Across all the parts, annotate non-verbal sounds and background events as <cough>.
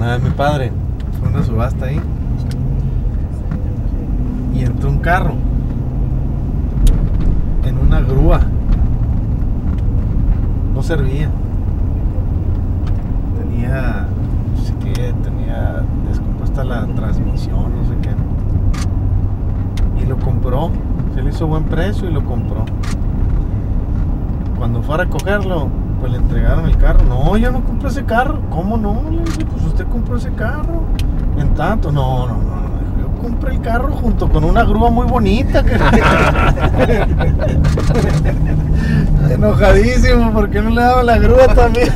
Una mi padre fue una subasta ahí y entró un carro en una grúa. No servía. Tenía, no sé qué, tenía descompuesta la transmisión, no sé qué. Y lo compró. Se le hizo buen precio y lo compró. Cuando fue a recogerlo, pues le entregaron el carro. No, yo no compré ese carro. ¿Cómo no? Le dije, pues usted compró ese carro. En tanto, no, no, no. Yo compré el carro junto con una grúa muy bonita. que- <laughs> Enojadísimo, ¿por qué no le daba la grúa también?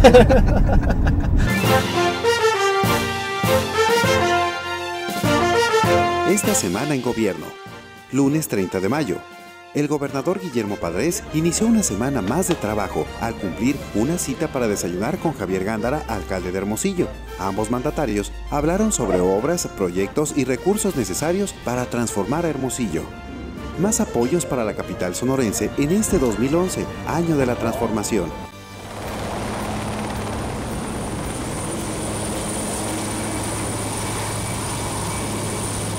Esta semana en gobierno, lunes 30 de mayo, el gobernador Guillermo Padres inició una semana más de trabajo al cumplir una cita para desayunar con Javier Gándara, alcalde de Hermosillo. Ambos mandatarios hablaron sobre obras, proyectos y recursos necesarios para transformar a Hermosillo. Más apoyos para la capital sonorense en este 2011, año de la transformación.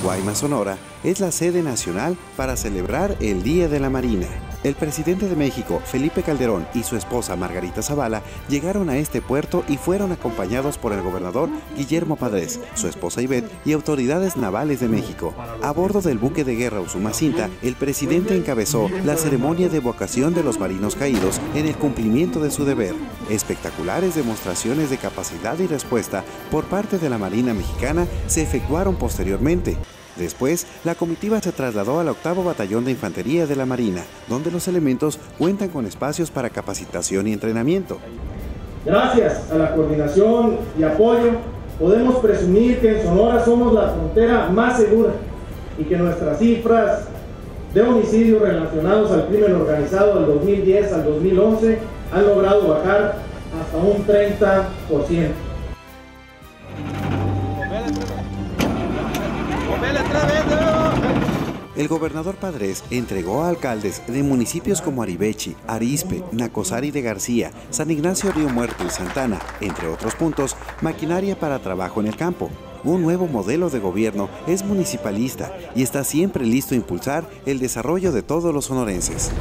Guaymas, Sonora, es la sede nacional para celebrar el Día de la Marina. El presidente de México, Felipe Calderón, y su esposa Margarita Zavala llegaron a este puerto y fueron acompañados por el gobernador Guillermo Padres, su esposa Ivette y autoridades navales de México. A bordo del buque de guerra Usumacinta, el presidente encabezó la ceremonia de evocación de los marinos caídos en el cumplimiento de su deber. Espectaculares demostraciones de capacidad y respuesta por parte de la Marina Mexicana se efectuaron posteriormente. Después, la comitiva se trasladó al octavo batallón de infantería de la Marina, donde los elementos cuentan con espacios para capacitación y entrenamiento. Gracias a la coordinación y apoyo, podemos presumir que en Sonora somos la frontera más segura y que nuestras cifras de homicidios relacionados al crimen organizado del 2010 al 2011 han logrado bajar hasta un 30%. El gobernador Padres entregó a alcaldes de municipios como Aribechi, Arispe, Nacosari de García, San Ignacio Río Muerto y Santana, entre otros puntos, maquinaria para trabajo en el campo. Un nuevo modelo de gobierno es municipalista y está siempre listo a impulsar el desarrollo de todos los sonorenses.